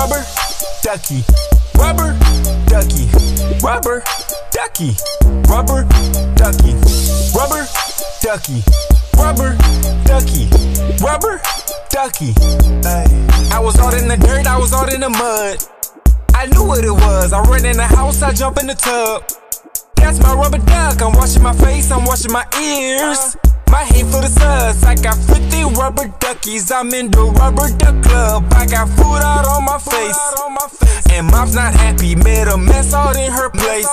rubber ducky, rubber ducky, rubber ducky, rubber ducky, rubber ducky, rubber ducky, rubber ducky. I was out in the dirt, I was out in the mud. I knew what it was. I run in the house, I jump in the tub. That's my rubber duck. I'm washing my face, I'm washing my ears. My head full of suds. I got 50 rubber duckies. I'm in the rubber duck club. I got food out on my face. And mom's not happy. Made a mess out in her place.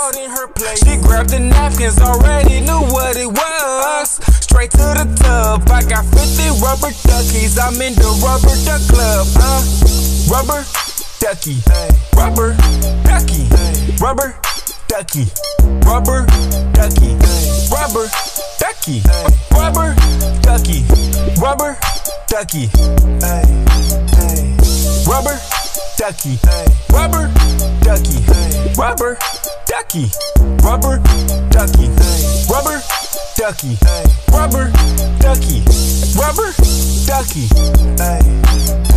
She grabbed the napkins, already knew what it was. Straight to the tub. I got 50 rubber duckies. I'm in the rubber duck club. Uh, rubber ducky. Rubber ducky. Rubber ducky. Rubber ducky. Rubber ducky. Rubber ducky. Rubber ducky. Rubber ducky. Rubber ducky. Rubber ducky. Rubber ducky. Rubber ducky. Rubber ducky. Rubber ducky.